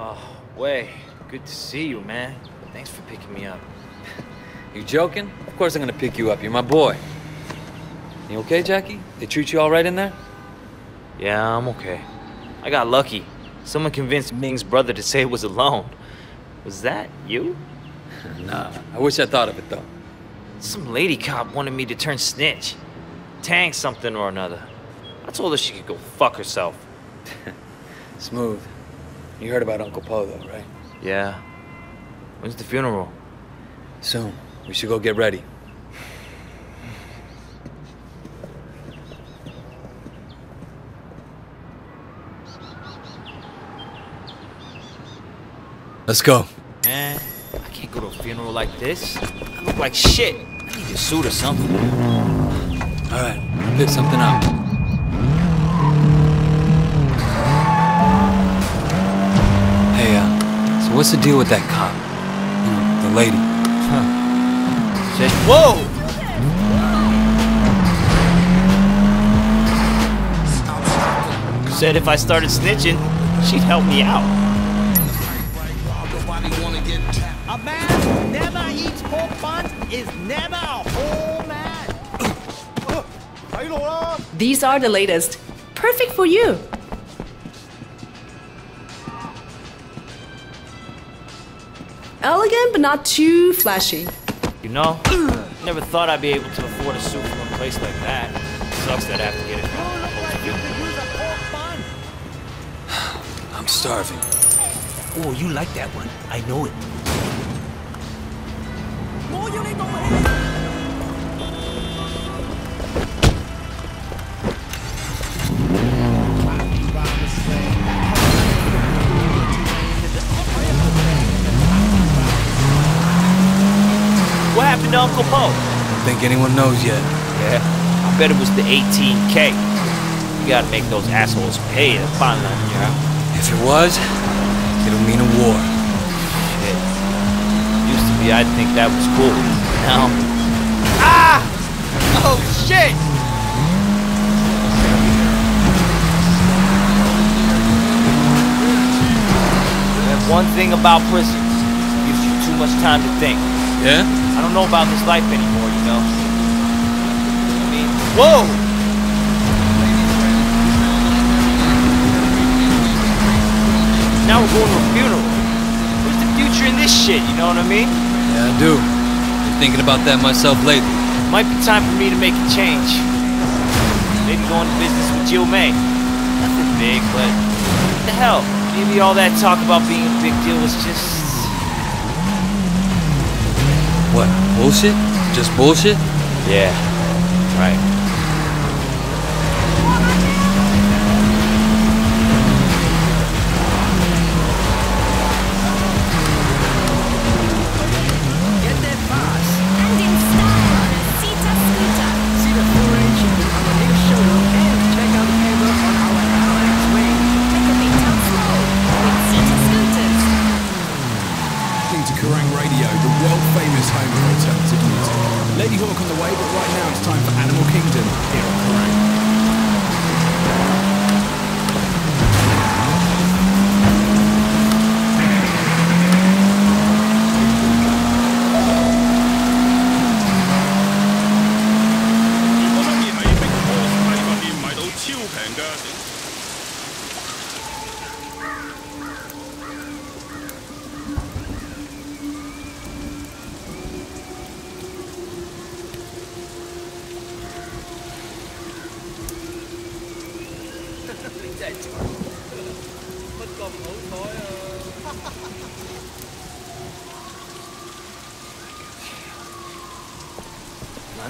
Oh, Wei. Good to see you, man. Thanks for picking me up. You joking? Of course I'm gonna pick you up. You're my boy. You okay, Jackie? They treat you all right in there? Yeah, I'm okay. I got lucky. Someone convinced Ming's brother to say it was alone. Was that you? nah, I wish I thought of it though. Some lady cop wanted me to turn snitch. Teng something or another. I told her she could go fuck herself. Smooth. You heard about Uncle Po though, right? Yeah. When's the funeral? Soon. We should go get ready. Let's go. Man, I can't go to a funeral like this. I look like shit. I need a suit or something. All right, pick something out. So what's the deal with that cop? You know, the lady. Said, whoa! Said if I started snitching, she'd help me out. A man never eats pork buns is never a whole man. These are the latest. Perfect for you. Elegant but not too flashy. You know, never thought I'd be able to afford a suit from a place like that. Sucks that I have to get it from a close to you. Use a pork bun. I'm starving. Oh, you like that one. I know it. To Uncle Po? Don't think anyone knows yet. Yeah, I bet it was the 18K. You gotta make those assholes pay to find them, know? If it was, it'll mean a war. Shit. Used to be, I'd think that was cool. Now. Ah! Oh, shit! One thing about prison gives you too much time to think. Yeah? I don't know about this life anymore, you know? I mean, whoa! Now we're going to a funeral. Where's the future in this shit, you know what I mean? Yeah, I do. Been thinking about that myself lately. Might be time for me to make a change. Maybe go into business with Jill May. Nothing big, but what the hell? Maybe all that talk about being a big deal was just... What? Bullshit? Just bullshit? Yeah, right.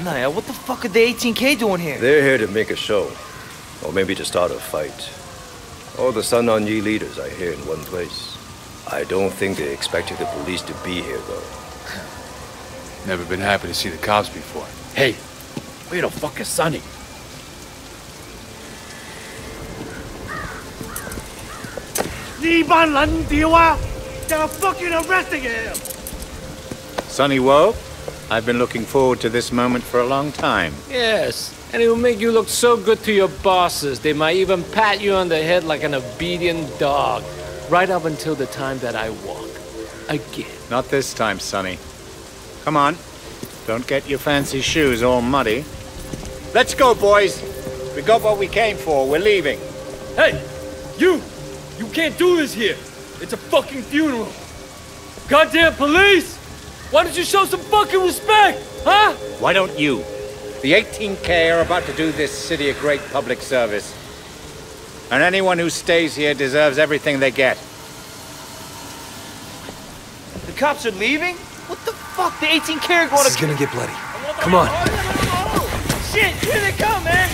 Naya, what the fuck are the 18K doing here? They're here to make a show. Or maybe to start a fight. All the Sun On Yee leaders are here in one place. I don't think they expected the police to be here, though. Never been happy to see the cops before. Hey, where the fuck is Sonny? Sonny Wo, I've been looking forward to this moment for a long time. Yes, and it will make you look so good to your bosses, they might even pat you on the head like an obedient dog. Right up until the time that I walk. Again. Not this time, Sonny. Come on. Don't get your fancy shoes all muddy. Let's go, boys. We got what we came for. We're leaving. Hey! You! You can't do this here! It's a fucking funeral! Goddamn police! Why don't you show some fucking respect? Huh? Why don't you? The 18K are about to do this city a great public service. And anyone who stays here deserves everything they get. The cops are leaving? What the fuck? The 18 karat going This is gonna get bloody. Come on. Shit, here they come, man!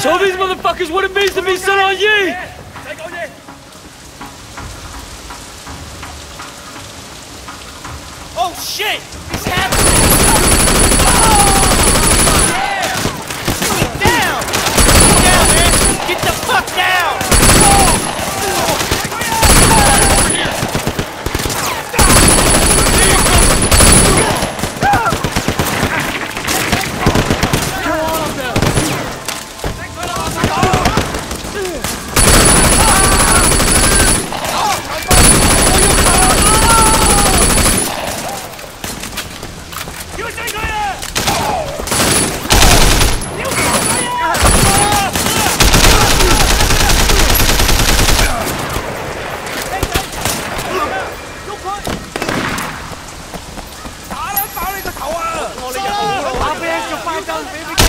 Show these motherfuckers what it means to be Sun On Yee! Oh shit! baby.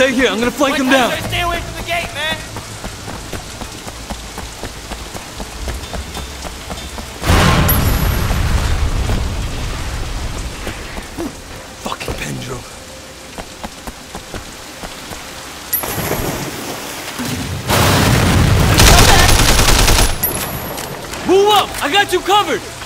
Stay here, I'm gonna flank them down. Stay away from the gate, man! Fucking Pendrew. Move up! I got you covered!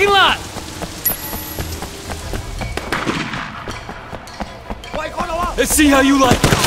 Parking lot! Let's see how you like it.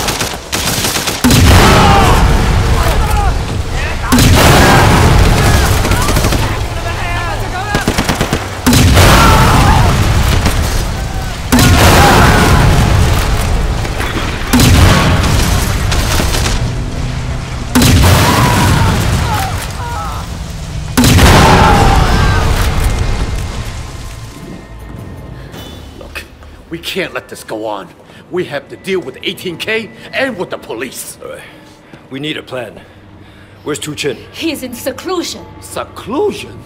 Can't let this go on. We have to deal with 18K and with the police. All right. We need a plan. Where's Tu Chin? He's in seclusion. Seclusion?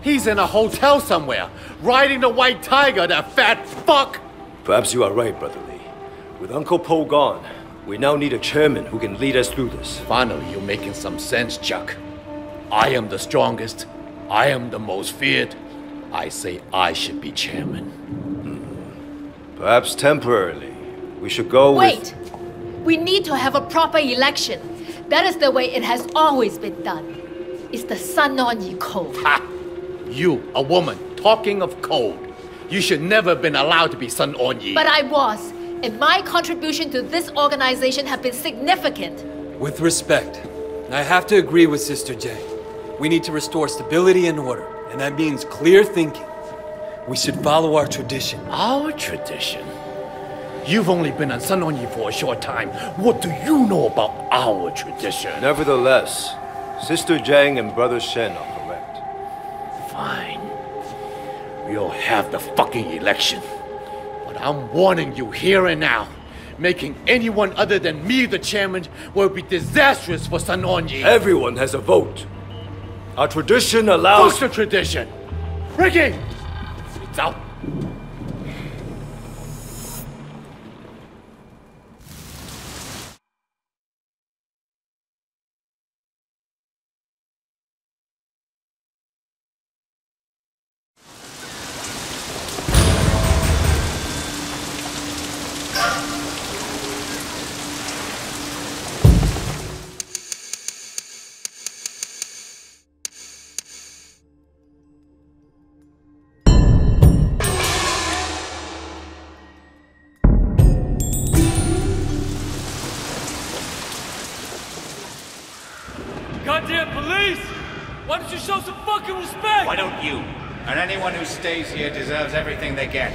He's in a hotel somewhere, riding the white tiger, that fat fuck! Perhaps you are right, Brother Lee. With Uncle Po gone, we now need a chairman who can lead us through this. Finally, you're making some sense, Chuck. I am the strongest. I am the most feared. I say I should be chairman. Perhaps temporarily. We should go Wait! We need to have a proper election. That is the way it has always been done. It's the Sun On Yee Code. Ha! You, a woman, talking of code. You should never have been allowed to be Sun On Yee. But I was, and my contribution to this organization have been significant. With respect, I have to agree with Sister J. We need to restore stability and order, and that means clear thinking. We should follow our tradition. Our tradition? You've only been on Sun On for a short time. What do you know about our tradition? Nevertheless, Sister Zhang and Brother Shen are correct. Fine. We'll have the fucking election. But I'm warning you here and now. Making anyone other than me the chairman will be disastrous for Sun On Everyone has a vote. Our tradition allows. Fuck the tradition! Ricky! It's Police! Why don't you show some fucking respect? Why don't you? And anyone who stays here deserves everything they get.